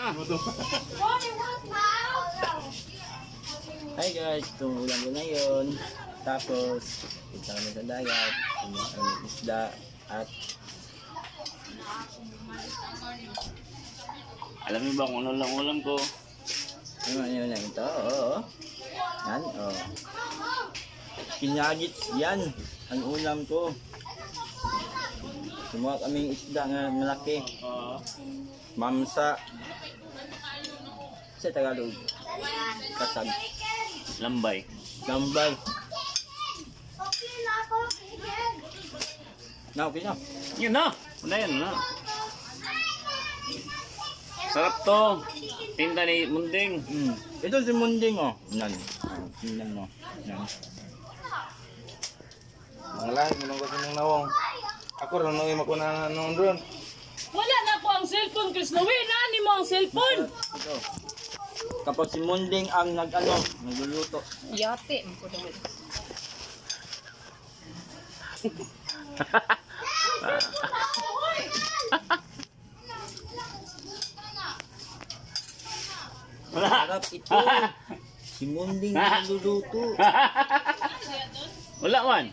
Hi guys, ulam ko ngayon. Tapos, punta kami sa dagat. Kumuha kami isda. At Alam niyo ba kung ano lang ulam ko? ano ano na ito? Oo. Yan, oh. Pinagits yan. Ang ulam ko. Kumuha kaming isda nga malaki. Oo. Mamsa. Sa Tagalog. Kasag. Lambay. Gambay. Na, okay na. Yun na. Wala yan na. Sarap to. Tinda ni Munding. Mm. Ito si Munding, oh. Nan. Tingnan mo. Yan. Ang lahat mo nang ng nawong. Ako rin nang ako na noon doon. Wala na ko ang cellphone, Chris Noe. Nani mo ang cellphone? Ito. Kapag si Munding ang nag-ano, nagluluto. Yate. daw. Wala. Sarap ito. Si Munding ang nagluluto. Wala man.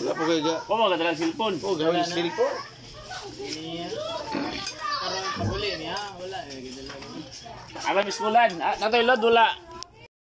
Wala po kayo ga. Kung mga kadalang cellphone. Oh, gawin cellphone. Alam iskulan. Ah, natoy lod, wala.